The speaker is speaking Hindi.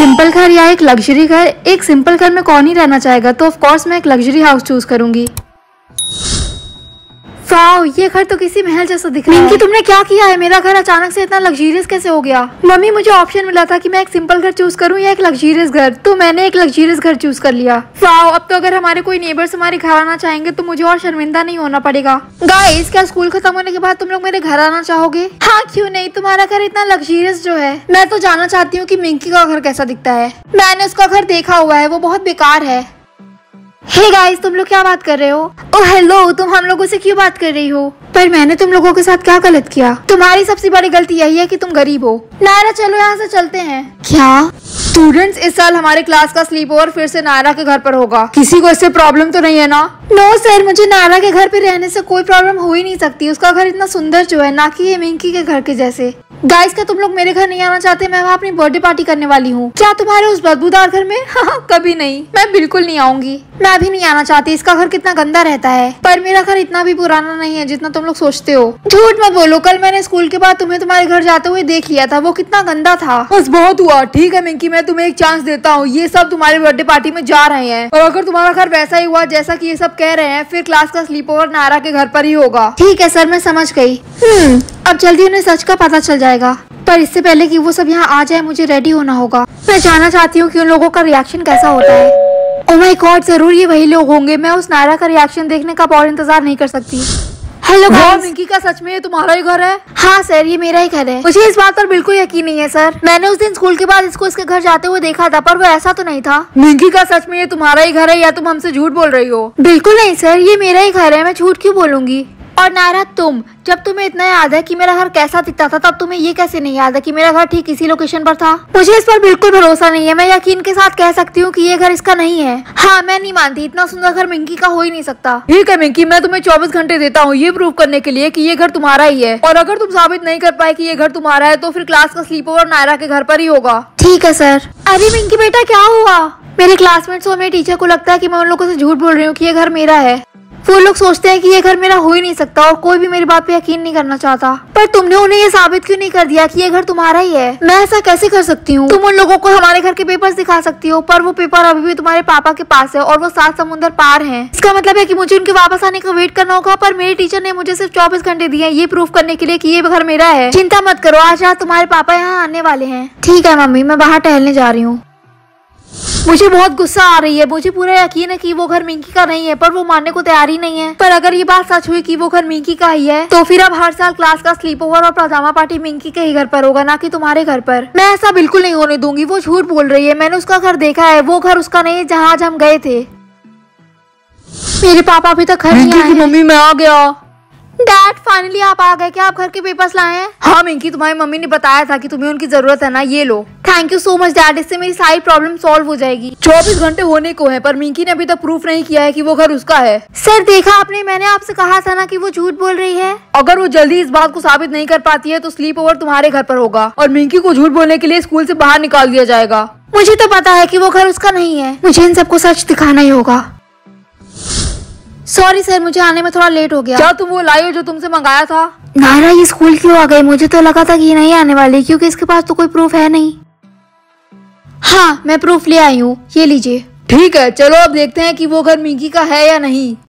सिंपल घर या एक लग्जरी घर? एक सिंपल घर में कौन ही रहना चाहेगा? तो ऑफकोर्स मैं एक लग्जरी हाउस चूज़ करूँगी। वाओ ये घर तो किसी महल जैसा दिख रहा है। तुमने क्या किया है? मेरा घर अचानक से इतना लग्जरियस कैसे हो गया? मम्मी मुझे ऑप्शन मिला था कि मैं एक सिंपल घर चूज़ करूँ या एक लग्जरियस घर तो मैंने एक लग्जरियस घर चूज़ कर लिया। वाओ अब तो अगर हमारे कोई नेबर्स हमारे घर आना चाहेंगे तो मुझे और शर्मिंदा नहीं होना पड़ेगा। गाइस क्या स्कूल खत्म होने के बाद तुम लोग मेरे घर आना चाहोगे? हाँ क्यों नहीं? तुम्हारा घर इतना लग्जरियस जो है। मैं तो जानना चाहती हूँ की मिंकी का घर कैसा दिखता है। मैंने उसका घर देखा हुआ है वो बहुत बेकार है। हे hey गाइस तुम लोग क्या बात कर रहे हो? ओह हेलो तुम हम लोगों से क्यों बात कर रही हो? पर मैंने तुम लोगों के साथ क्या गलत किया? तुम्हारी सबसे बड़ी गलती यही है कि तुम गरीब हो। नायरा चलो यहाँ से चलते हैं। क्या? स्टूडेंट्स इस साल हमारे क्लास का स्लीप ओवर फिर से नायरा के घर पर होगा। किसी को इससे प्रॉब्लम तो नहीं है ना? नो सर मुझे नायरा के घर पे रहने से कोई प्रॉब्लम हो ही नहीं सकती। उसका घर इतना सुंदर जो है, ना कि ये मिंकी के घर के जैसे। गाइस क्या तुम लोग मेरे घर नहीं आना चाहते? मैं वहाँ अपनी बर्थडे पार्टी करने वाली हूँ। क्या तुम्हारे उस बदबूदार घर में? हाँ कभी नहीं। मैं बिल्कुल नहीं आऊँगी। मैं भी नहीं आना चाहती। इसका घर कितना गंदा रहता है। पर मेरा घर इतना भी पुराना नहीं है जितना तुम लोग सोचते हो। झूठ मत बोलो। कल मैंने स्कूल के बाद तुम्हें तुम्हारे घर जाते हुए देख लिया था। वो कितना गंदा था। बस बहुत हुआ। ठीक है मिंकी मैं तुम्हें एक चांस देता हूँ। ये सब तुम्हारे बर्थडे पार्टी में जा रहे हैं। और अगर तुम्हारा घर वैसा ही हुआ जैसा की ये सब कह रहे हैं फिर क्लास का स्लीप ओवर नारा के घर पर ही होगा। ठीक है सर मैं समझ गई। हम्म, अब जल्दी उन्हें सच का पता चल जाएगा। पर इससे पहले कि वो सब यहाँ आ जाए मुझे रेडी होना होगा। मैं जानना चाहती हूँ कि उन लोगों का रिएक्शन कैसा होता है। ओ माय गॉड ज़रूर ये वही लोग होंगे। मैं उस नायरा का रिएक्शन देखने का और इंतज़ार नहीं कर सकती। हेलो मिंकी का सच में ये तुम्हारा ही घर है? हाँ सर ये मेरा ही घर है। मुझे इस बात पर बिल्कुल यकीन नहीं है सर मैंने उस दिन स्कूल के बाद इसको इसके घर जाते हुए देखा था पर वो ऐसा तो नहीं था। मिंकी का सच में ये तुम्हारा ही घर है या तुम हमसे झूठ बोल रही हो? बिल्कुल नहीं सर ये मेरा ही घर है। मैं झूठ क्यों बोलूँगी? और नायरा तुम, जब तुम्हें इतना याद है कि मेरा घर कैसा दिखता था, तब तुम्हें ये कैसे नहीं याद है कि मेरा घर ठीक इसी लोकेशन पर था? मुझे इस पर बिल्कुल भरोसा नहीं है। मैं यकीन के साथ कह सकती हूँ कि ये घर इसका नहीं है। हाँ मैं नहीं मानती। इतना सुंदर घर मिंकी का हो ही नहीं सकता। ठीक है मिंकी, मैं तुम्हें चौबीस घंटे देता हूँ ये प्रूव करने के लिए की ये घर तुम्हारा ही है। और अगर तुम साबित नहीं कर पाए की ये घर तुम्हारा है तो फिर क्लास का स्लीप ओवर नायरा के घर पर ही होगा। ठीक है सर अरे मिंकी बेटा, क्या हुआ? मेरे क्लासमेट्स और मेरे टीचर को लगता है कि मैं उन लोगों से झूठ बोल रही हूँ कि ये घर मेरा है। वो लोग सोचते हैं कि ये घर मेरा हो ही नहीं सकता और कोई भी मेरी बात पे यकीन नहीं करना चाहता। पर तुमने उन्हें ये साबित क्यों नहीं कर दिया कि ये घर तुम्हारा ही है? मैं ऐसा कैसे कर सकती हूँ? तुम उन लोगों को हमारे घर के पेपर्स दिखा सकती हो, पर वो पेपर अभी भी तुम्हारे पापा के पास है और वो सात समुद्र पार है। इसका मतलब है की मुझे उनके वापस आने का वेट करना होगा, पर मेरे टीचर ने मुझे सिर्फ़ चौबीस घंटे दिए ये प्रूफ करने के लिए की ये घर मेरा है। चिंता मत करो, आज रात तुम्हारे पापा यहाँ आने वाले हैं। ठीक है मम्मी, मैं बाहर टहलने जा रही हूँ। मुझे बहुत गुस्सा आ रही है। मुझे पूरा यकीन है कि वो घर मिंकी का नहीं है पर वो मानने को तैयार ही नहीं है। पर अगर ये बात सच हुई कि वो घर मिंकी का ही है तो फिर अब हर साल क्लास का स्लीप ओवर और पजामा पार्टी मिंकी के ही घर पर होगा ना कि तुम्हारे घर पर। मैं ऐसा बिल्कुल नहीं होने दूँगी वो झूठ बोल रही है। मैंने उसका घर देखा है वो घर उसका नहीं है जहाँ आज हम गए थे। मेरे पापा अभी तक घर नहीं आए मम्मी मैं आ गया। डैड फाइनली आप आ गए। क्या आप घर के पेपर्स लाए हैं? हाँ मिंकी तुम्हारी मम्मी ने बताया था कि तुम्हें उनकी ज़रूरत है ना ये लो। Thank you so much dad इससे मेरी सारी प्रॉब्लम सॉल्व हो जाएगी। चौबीस घंटे होने को है पर मिंकी ने अभी तक प्रूफ नहीं किया है कि वो घर उसका है। सर देखा आपने मैंने आपसे कहा था ना कि वो झूठ बोल रही है। अगर वो जल्दी इस बात को साबित नहीं कर पाती है तो स्लीप ओवर तुम्हारे घर पर होगा और मिंकी को झूठ बोलने के लिए स्कूल से बाहर निकाल दिया जाएगा। मुझे तो पता है कि वो घर उसका नहीं है। मुझे इन सबको सच दिखाना ही होगा। सॉरी सर मुझे आने में थोड़ा लेट हो गया। क्या तुम वो लाई हो जो तुमसे मंगाया था? नायरा ये स्कूल क्यों आ गई मुझे तो लगा था कि ये नहीं आने वाली क्योंकि इसके पास तो कोई प्रूफ है नहीं। हाँ मैं प्रूफ ले आई हूँ ये लीजिए। ठीक है चलो अब देखते हैं कि वो घर मिंकी का है या नहीं।